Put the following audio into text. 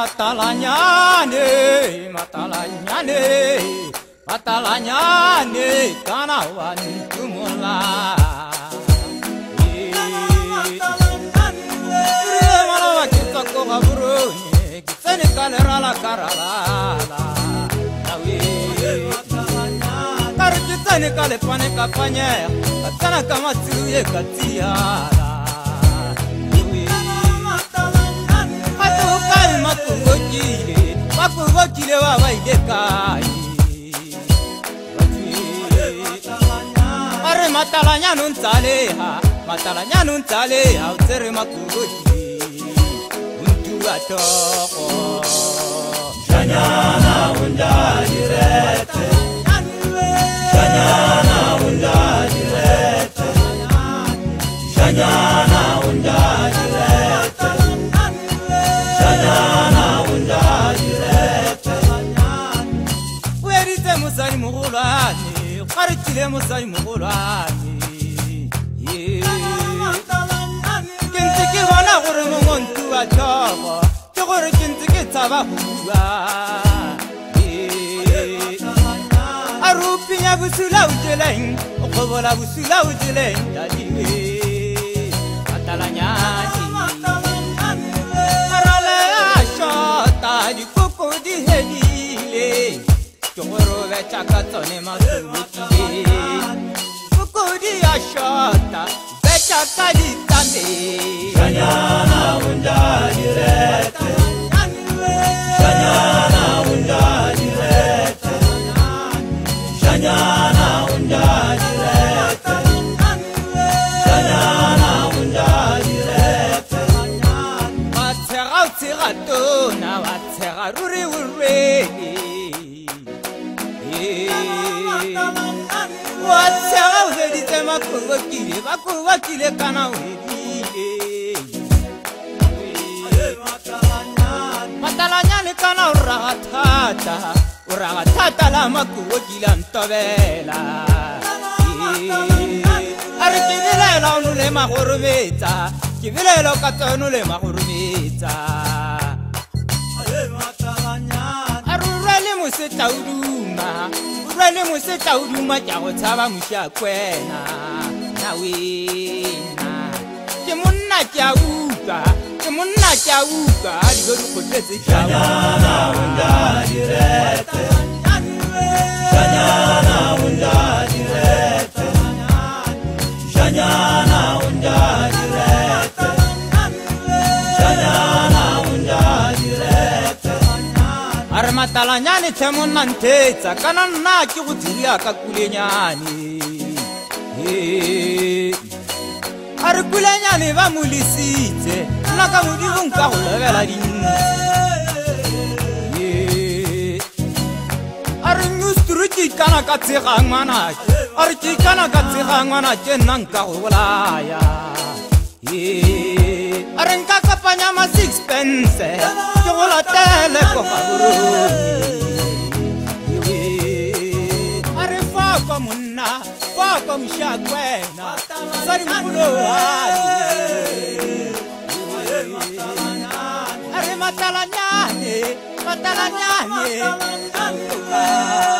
Matalanya matalanya matalanya kanawan matalanyane matalanyane matalanyane kana wantumula malawa kitako gaburu kisene kalerala karalala karikitene kalepane kapanye katana kamatiruye katiyala vanyile vakurokile va vaile kayi vari matalanyanu ntsaleha matalanyanu ntsaleha u tseri makurokile untuva toko Shanyana undani rete Shanyana undani rete Shanyana ile mosadi mogolwane ga re tsile mosadi mogolwane ke ntse ke bona gore mongwe ntu wa thogo ke gore ke ntse ke tsaba gouwa a re opinya bosula o jeleng o kgobola bosula o jeleng tadie atalanyana better ni ma sùúrù kìí. Kúkú di aṣọ ọ̀tá, bẹ́tà káàdì tàbí. Ṣàyà àwọn vose vahweditse makhovokile vakhovokile kana hwedile matalanyani kana u raha thata u raha thata laha makhovokile a ntovela eh, a ri kivilela u nule mahurumitsa kivilelo ka tsonu le mahurumitsa a rurwele musetauduma na le mosetla o duma ka go tshaba mosa kwena na wena ke monna ke a utlwa ke monna ke a utlwa dilo dikgotletse Shanyana, talanyane tshe monna nthetsa kana nna ke go diriaka kulenyane a re kulenyane ba molisitse nna ka modimong ka go lebela dinna a re nyustru ke ikana ka tshega ngwanake a re ke ikana ka tshega ngwanake nna nka go bolaya nafanya ma sixpence ke la tele ko magoroni a re fa kwa monna fa kwa moshakwena sari mpulowai a re matalanyane matalanyane